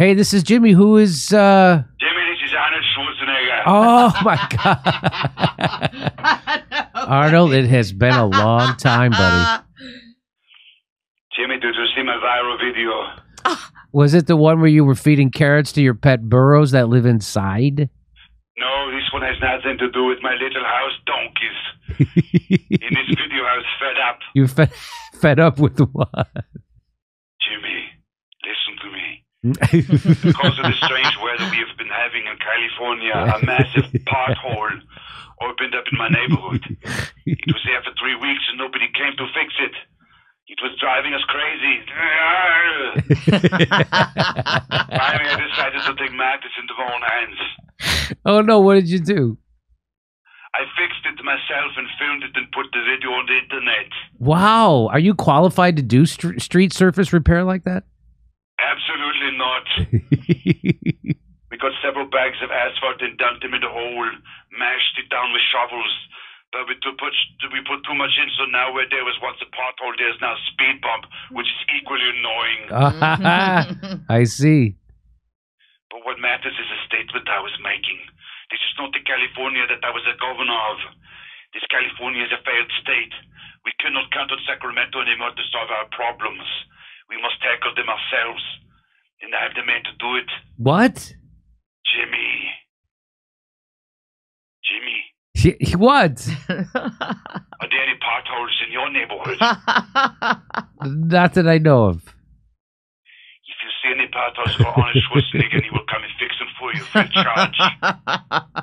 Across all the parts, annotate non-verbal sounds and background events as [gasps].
Hey, this is Jimmy. Who is? uh Jimmy, this is Arnold Schwarzenegger. [laughs] Oh my God, [laughs] Arnold! It has been a long time, buddy. [laughs] Jimmy, did you see my viral video? [gasps] Was it the one where you were feeding carrots to your pet burros that live inside? No, this one has nothing to do with my little house donkeys. In this video, I was fed up. You fed fed up with what? Jimmy, listen to me. Because of the [laughs] strange weather we have been having in California, a massive pothole [laughs] opened up in my neighborhood. It was there for three weeks and nobody came to fix it. It was driving us crazy. [laughs] Finally, I decided to take matters into my own hands. oh no! What did you do? I fixed it myself and filmed it and put the video on the internet. Wow! Are you qualified to do str- street surface repair like that? Absolutely not. We got several bags of asphalt and dumped them in the hole, mashed it down with shovels. But we, too much, we put too much in, so now where there was once a pothole, there's now a speed bump, which is equally annoying. Mm-hmm. [laughs] I see. But what matters is the statement I was making. This is not the California that I was a governor of. This California is a failed state. We cannot count on Sacramento anymore to solve our problems. We must tackle them ourselves. And I have the man to do it. What? Jimmy. Jimmy, He, he What? are there any potholes in your neighborhood? [laughs] Not that I know of. if you see any potholes, call Arnold Schwarzenegger and he will come and fix them for you free of charge. [laughs]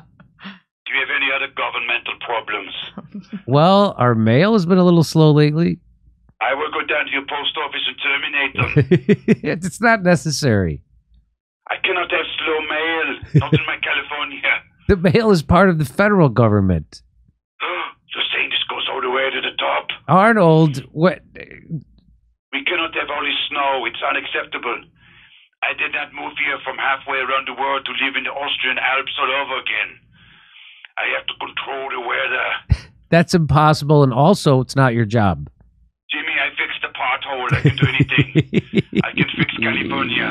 Do you have any other governmental problems? Well, our mail has been a little slow lately. I will go down to your post office and terminate them. [laughs] it's not necessary. I cannot have slow mail, not in my California. The mail is part of the federal government. You're saying this goes all the way to the top? Arnold, what? We cannot have all this snow. It's unacceptable. I did not move here from halfway around the world to live in the Austrian Alps all over again. I have to control the weather. [laughs] That's impossible, and also, it's not your job. I fixed the pothole. I can do anything. [laughs] I can fix California.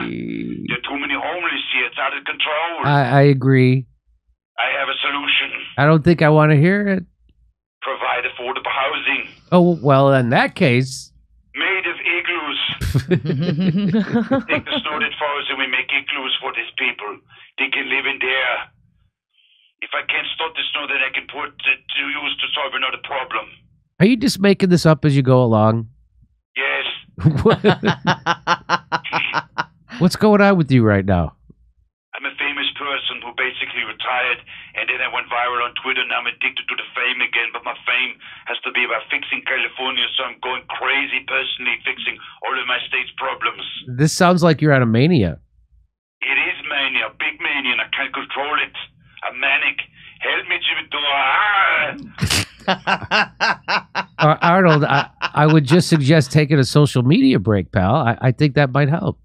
There are too many homeless here. It's out of control. I, I agree. I have a solution. I don't think I want to hear it. Provide affordable housing Oh, well, in that case, made of igloos. [laughs] Take the snow falls and we make igloos for these people. They can live in there. If I can't stop the snow, then I can put it to use to solve another problem. are you just making this up as you go along? [laughs] What's going on with you right now? I'm a famous person who basically retired, and then I went viral on Twitter. Now I'm addicted to the fame again, but my fame has to be about fixing California, so I'm going crazy personally fixing all of my state's problems. This sounds like you're on a mania. It is mania, big mania, and I can't control it. I'm manic. Help me, Jimmy Dore. Ah! Ar- [laughs] Arnold, I, I would just suggest taking a social media break, pal. I, I think that might help.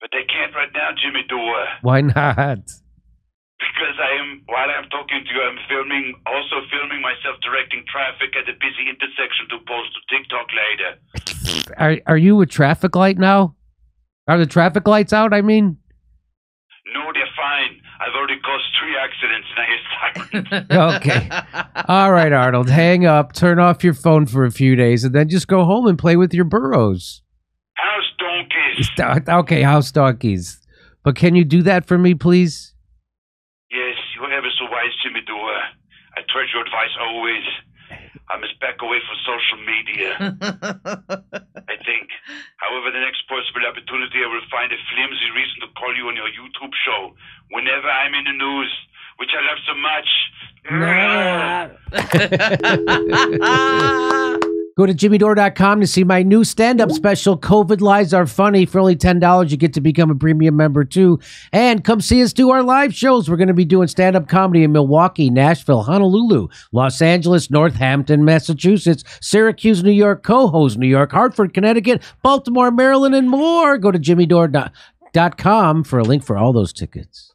But they can't right now, Jimmy Dore. Why not? Because I am, while I'm talking to you, I'm filming, also filming myself directing traffic at a busy intersection to post to TikTok later. Are are you a traffic light now? Are the traffic lights out? I mean, No, they're fine. I've already caused three accidents and I hear silent. [laughs] okay. All right, Arnold, hang up, turn off your phone for a few days, and then just go home and play with your burros. House donkeys. Okay, house donkeys. But can you do that for me, please? Yes, you are ever so wise, Jimmy Dore. Uh, I treasure your advice always. I must back away from social media. [laughs] I think. However, the next possible opportunity, I will find a flimsy reason to call you on your YouTube show whenever I'm in the news, which I love so much. [laughs] [laughs] Go to jimmydore.com to see my new stand up special, COVID Lies Are Funny. For only $10, you get to become a premium member too. And come see us do our live shows. We're going to be doing stand up comedy in Milwaukee, Nashville, Honolulu, Los Angeles, Northampton, Massachusetts, Syracuse, New York, Cohoes, New York, Hartford, Connecticut, Baltimore, Maryland, and more. Go to jimmydore.com for a link for all those tickets.